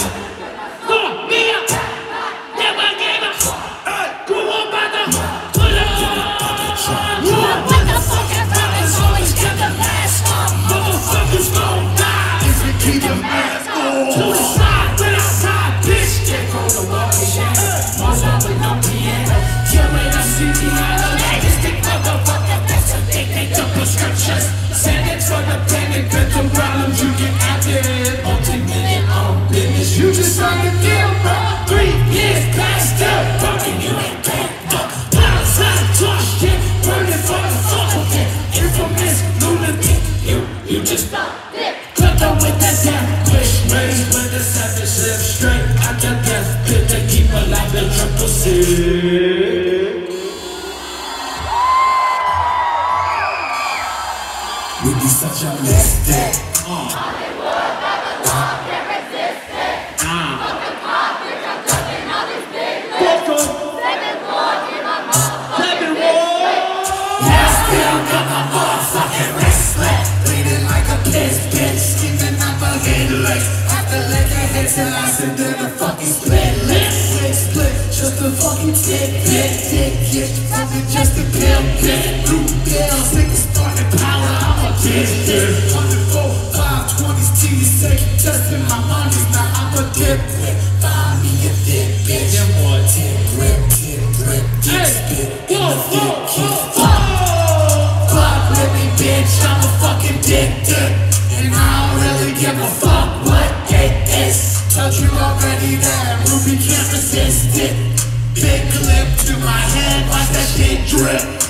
Thank you. We be such a mistake. Hits and I in a fucking split lip, split split, just a fucking tick tick tick tick, fucking just a pill pill, blue pill, sick starting power, I'm a bitch bitch. 104, 520s, TD testing my money's now I'm a dip whip. Find me a dip bitch, and more tip grip, tip grip, dick spit, in the thick kick, that Ruby can't resist it. Big clip to my head, watch that shit drip.